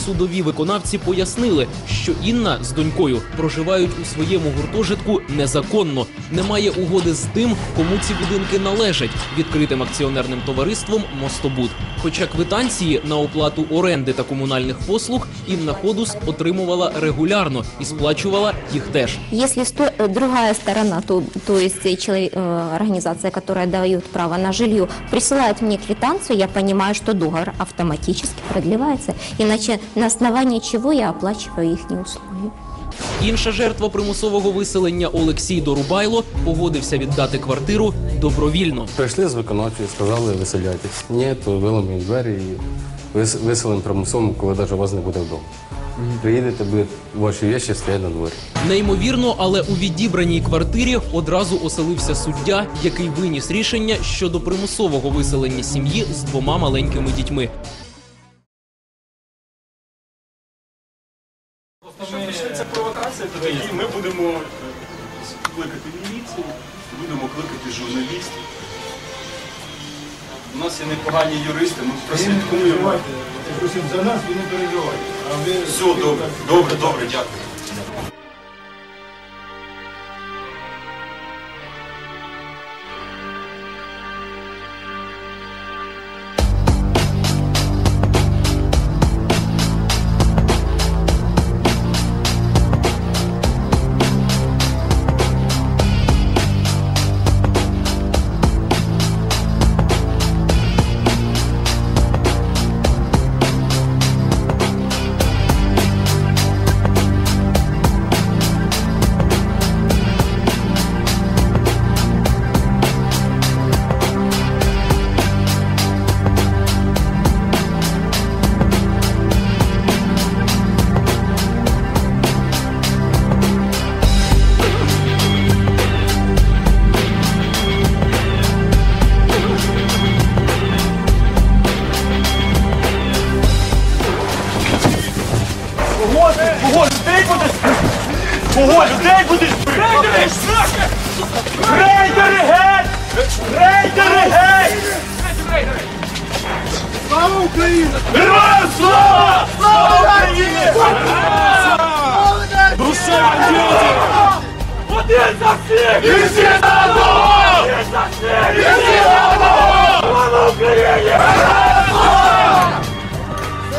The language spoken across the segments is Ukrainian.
телефоном судові виконавці пояснили, що Інна з донькою проживають у своєму гуртожитку незаконно. Немає угоди з тим, кому ці будинки належать відкритим акціонерним товариством Мостобуд. Хоча квитанції на оплату оренди та комунальних послуг Інна Ходус отримувала регулярно і сплачувала їх теж. Если сто- э, другая сторона, то, то есть э, чело- э, организация, которая дает право на жилье, присылает мне квитанцию, я понимаю, что договор автоматически продлевается, иначе на основании чего я оплачиваю их услуги. Інша жертва примусового виселення Олексій Дорубайло погодився віддати квартиру добровільно. Прийшли з виконавчої, сказали виселяйтесь. Ні, то виламаємо двері і вис- виселимо примусово, коли навіть вас не буде вдома. Приїдете, будуть ваші речі стоять на дворі. Неймовірно, але у відібраній квартирі одразу оселився суддя, який виніс рішення щодо примусового виселення сім'ї з двома маленькими дітьми. Якщо почнеться провокація, то тоді ми будемо е, кликати міліцію, будемо кликати журналістів. У нас є непогані юристи, ми прослідкуємо. За нас ви не переживайте. Все, добре, добре, добре, дякую.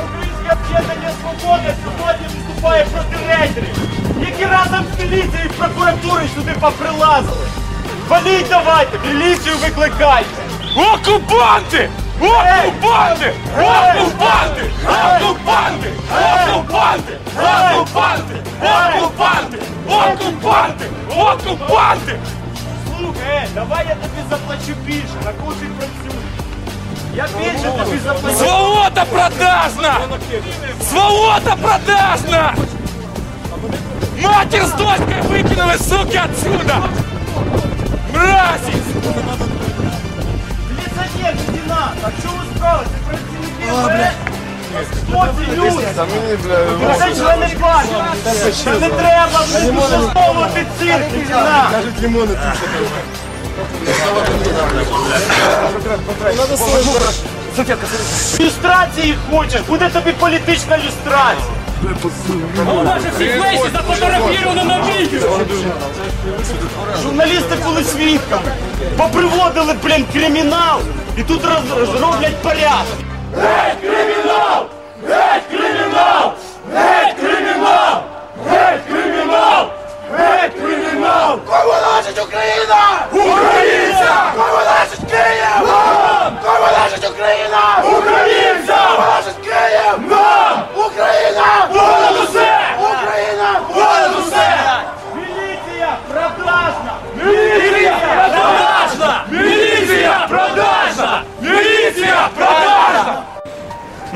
Українське об'єднання свободи сьогодні виступає проти рейдерів, які разом з міліцією і прокуратурою сюди поприлазили. Валіть давайте, міліцію викликайте. Окупанти! Окупанти! Окупанти! Окупанти! Окупанти! Окупанти! Окупанти! Окупанти! Окупанти! Слухай, е, давай я тобі заплачу більше, на кого ти працюєш. Я більше тобі заплачу. Сволота продажна! Сволота продажна! Матер с дочкой выкинули, суки, отсюда! Мрази! Міліціонер, лейтенант, а що ви справи? Це працівники МВС? Хто ці люди? Це члени партії. Та не треба влаштовувати цирк, лейтенант. Люстрації хочеш, буде тобі політична люстрація. Журналісти були свідками, поприводили, блін, кримінал і тут роз, роблять порядок. Red criminal! Red criminal! Red criminal!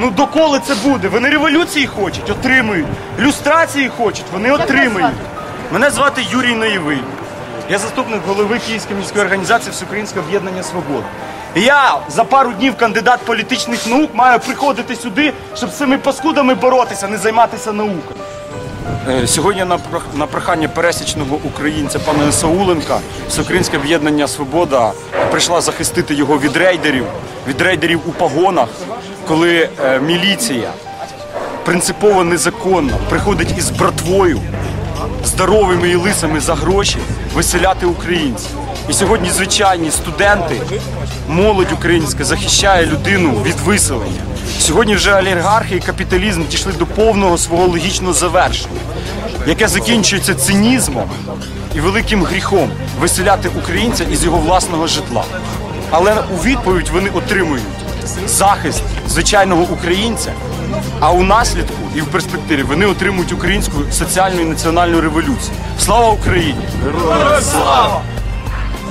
Ну доколи це буде? Вони революції хочуть, отримують. Люстрації хочуть, вони отримують. Мене звати Юрій Наєвий. Я заступник голови Київської міської організації Всеукраїнське об'єднання Свобода. І я за пару днів кандидат політичних наук маю приходити сюди, щоб з цими паскудами боротися, не займатися наукою. Е, Сьогодні на, на прохання пересічного українця пана Сауленка Всеукраїнське об'єднання Свобода прийшла захистити його від рейдерів, від рейдерів у погонах, коли е, міліція принципово незаконно приходить із братвою, здоровими і лисами за гроші виселяти українців. І сьогодні звичайні студенти, молодь українська захищає людину від виселення. Сьогодні вже олігархи і капіталізм дійшли до повного свого логічного завершення, яке закінчується цинізмом і великим гріхом виселяти українця із його власного житла. Але у відповідь вони отримують захист звичайного українця. А у наслідку і в перспективі вони отримують українську соціальну і національну революцію. Слава Україні! Героям слава!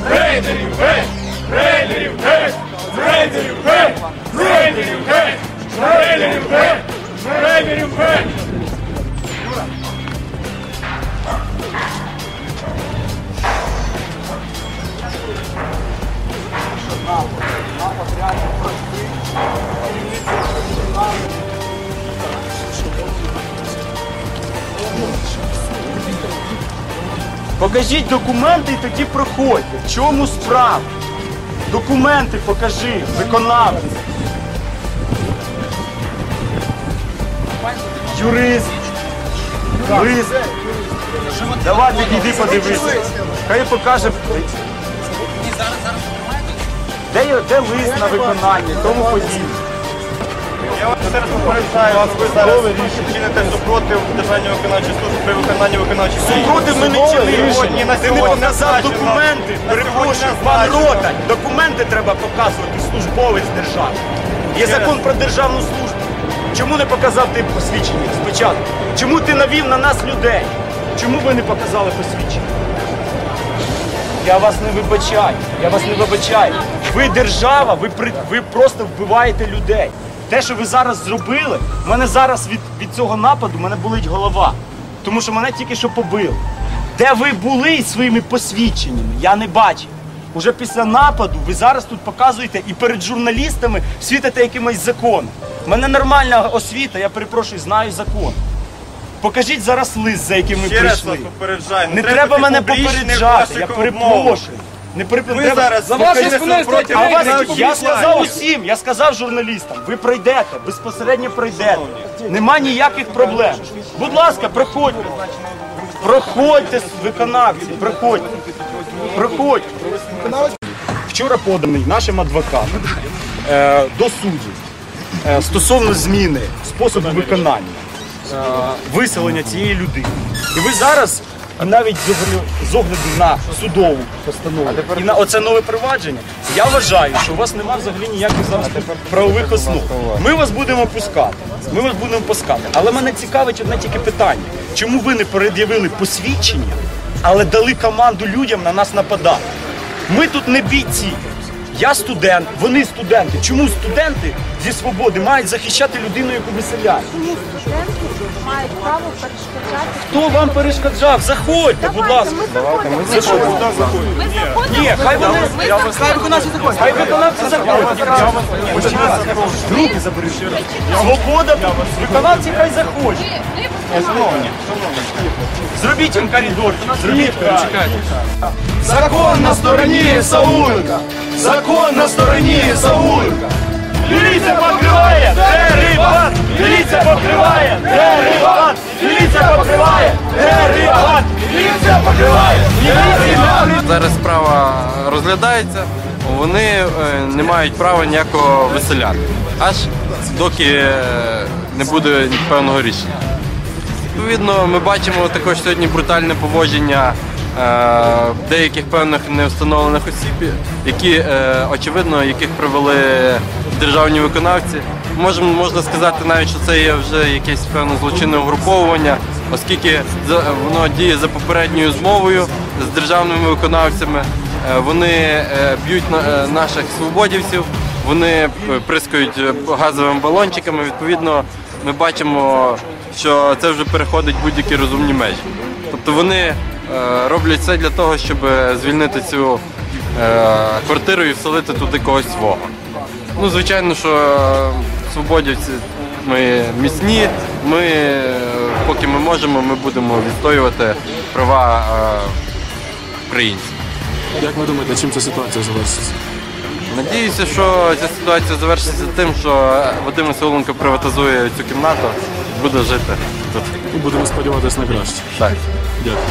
Рейдерів геть! Рейдерів геть! Рейдерів геть! Рейдерів геть! Рейдерів геть! Рейдерів геть! Покажіть документи і тоді проходьте. В чому справа? Документи покажи, виконавець. Юрист. Юрист. Давай підійди подивися. Хай покаже. Де, де лист на виконання, тому подібне. Я вас зараз попереджаю, вас ви зараз чините супротив Державної виконавчої служби при виконанні виконавчих дій. Супротив ми не чинили. Сьогодні на Ти не сьогодні показав назначено- документи. на Перепрошую, сьогодні назначено. Ротань. Документи треба показувати службовець держави. Є закон про державну службу. Чому не показав ти посвідчення спочатку? Чому ти навів на нас людей? Чому ви не показали посвідчення? Я вас не вибачаю. Я вас не вибачаю. Ви держава, ви, при- ви просто вбиваєте людей. Те, що ви зараз зробили, в мене зараз від, від цього нападу мене болить голова. Тому що мене тільки що побили. Де ви були із своїми посвідченнями? Я не бачив. Уже після нападу ви зараз тут показуєте і перед журналістами світите якимось законом. У мене нормальна освіта, я перепрошую, знаю закон. Покажіть зараз лист, за яким ви Ще раз прийшли. вас попереджаю. Не треба мене попереджати, я перепрошую. Не переп... Ви зараз За покажете спиною супротив А вас, я сказав усім, я сказав журналістам, ви пройдете, безпосередньо пройдете. Нема ніяких проблем. Будь ласка, проходьте. Проходьте, виконавці, проходьте. Проходьте. Вчора поданий нашим адвокатом е, до судді е, стосовно зміни способу виконання е, виселення цієї людини. І ви зараз, і навіть з огляду, з огляду на судову постанову і на оце нове провадження, я вважаю, що у вас немає взагалі ніяких зараз правових основ. Ми вас будемо пускати. Ми вас будемо пускати. Але мене цікавить одне тільки питання: чому ви не пред'явили посвідчення, але дали команду людям на нас нападати? Ми тут не бійці. Я студент, вони студенти. Чому студенти зі свободи мають захищати людину, яку виселяють? Чому студенти мають право перешкоджати? Хто вам перешкоджав? Заходьте, будь ласка. Ми заходимо. Ми заходимо. Ні, хай вони Ми заходимо. хай виконавці заходять. Руки раз. Свобода, виконавці хай заходять. Зробіть їм коридор. Зробіть коридор. Закон на стороні Саулика. Закон на стороні Саулика. Міліція покриває, дерибан! Міліція покриває, дерибан! Міліція покриває, дерибан! Міліція покриває, міліція! Зараз справа розглядається, вони е, не мають права ніякого виселяти, аж доки е, не буде певного рішення. Відповідно, ми бачимо також сьогодні брутальне поводження деяких певних невстановлених осіб, які, е, очевидно, яких привели державні виконавці. Можемо, можна сказати навіть, що це є вже якесь певне злочинне угруповування, оскільки воно діє за попередньою змовою з державними виконавцями. Е, Вони е, б'ють е, наших свободівців, вони е, прискають е, газовими балончиками. Відповідно, ми бачимо, що це вже переходить будь-які розумні межі. Тобто вони е, роблять все для того, щоб звільнити цю е, квартиру і вселити туди когось свого. Ну, звичайно, що е, свободівці ми міцні. Ми, е, поки ми можемо, ми будемо відстоювати права е, українців. Як ви думаєте, чим ця ситуація завершиться? Надіюся, що ця ситуація завершиться тим, що Вадим Веселенко приватизує цю кімнату і буде жити тут. Будемо сподіватися на краще. Так. Дякую.